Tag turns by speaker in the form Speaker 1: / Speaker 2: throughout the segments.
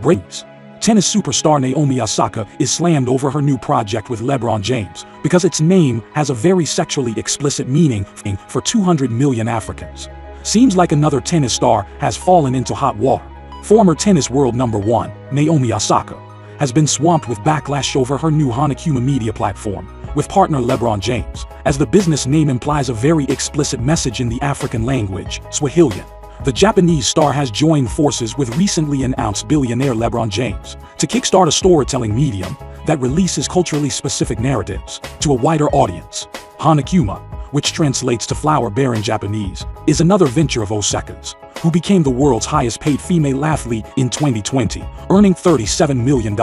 Speaker 1: Breaks. Tennis superstar Naomi Osaka is slammed over her new project with LeBron James because its name has a very sexually explicit meaning for 200 million Africans. Seems like another tennis star has fallen into hot water. Former tennis world number one, Naomi Osaka, has been swamped with backlash over her new Hanakuma media platform, with partner LeBron James, as the business name implies a very explicit message in the African language, Swahilian. The Japanese star has joined forces with recently announced billionaire LeBron James to kickstart a storytelling medium that releases culturally specific narratives to a wider audience. Hanakuma, which translates to flower bear in Japanese, is another venture of Osaka's, who became the world's highest paid female athlete in 2020, earning $37 million.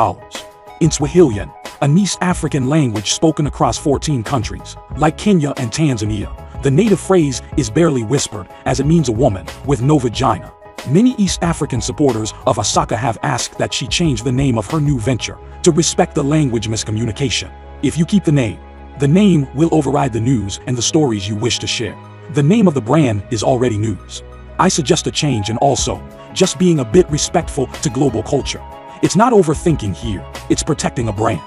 Speaker 1: In Swahilian, a East African language spoken across 14 countries, like Kenya and Tanzania, the native phrase is barely whispered, as it means a woman with no vagina. Many East African supporters of Osaka have asked that she change the name of her new venture to respect the language miscommunication. If you keep the name, the name will override the news and the stories you wish to share. The name of the brand is already news. I suggest a change and also, just being a bit respectful to global culture. It's not overthinking here, it's protecting a brand.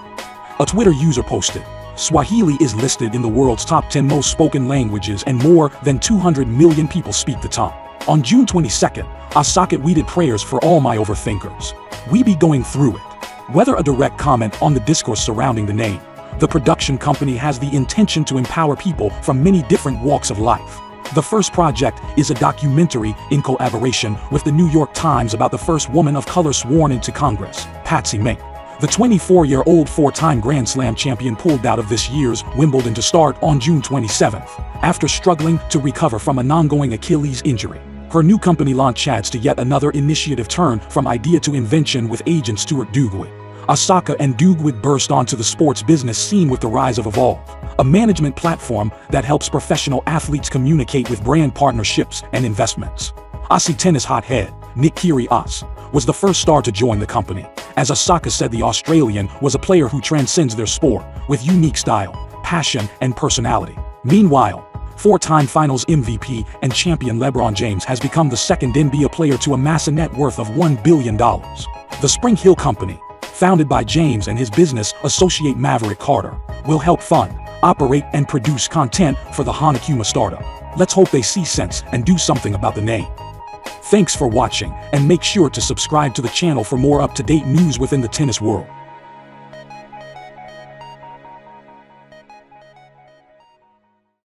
Speaker 1: A Twitter user posted, Swahili is listed in the world's top 10 most spoken languages and more than 200 million people speak the tongue. On June 22nd, Osaka tweeted prayers for all my overthinkers. We be going through it. Whether a direct comment on the discourse surrounding the name, the production company has the intention to empower people from many different walks of life. The first project is a documentary in collaboration with the New York Times about the first woman of color sworn into Congress, Patsy Mink. The 24-year-old four-time Grand Slam champion pulled out of this year's Wimbledon to start on June 27th, after struggling to recover from an ongoing Achilles injury. Her new company launch adds to yet another initiative turn from idea to invention with agent Stuart Duguid. Osaka and Duguid burst onto the sports business scene with the rise of Evolve, a management platform that helps professional athletes communicate with brand partnerships and investments. Aussie tennis hothead, Nick Kyrgios, was the first star to join the company. As Osaka said the Australian was a player who transcends their sport, with unique style, passion, and personality. Meanwhile, four-time finals MVP and champion LeBron James has become the second NBA player to amass a net worth of $1 billion. The Spring Hill Company, founded by James and his business associate Maverick Carter, will help fund, operate, and produce content for the Hanakuma startup. Let's hope they see sense and do something about the name. Thanks for watching, and make sure to subscribe to the channel for more up-to-date news within the tennis world.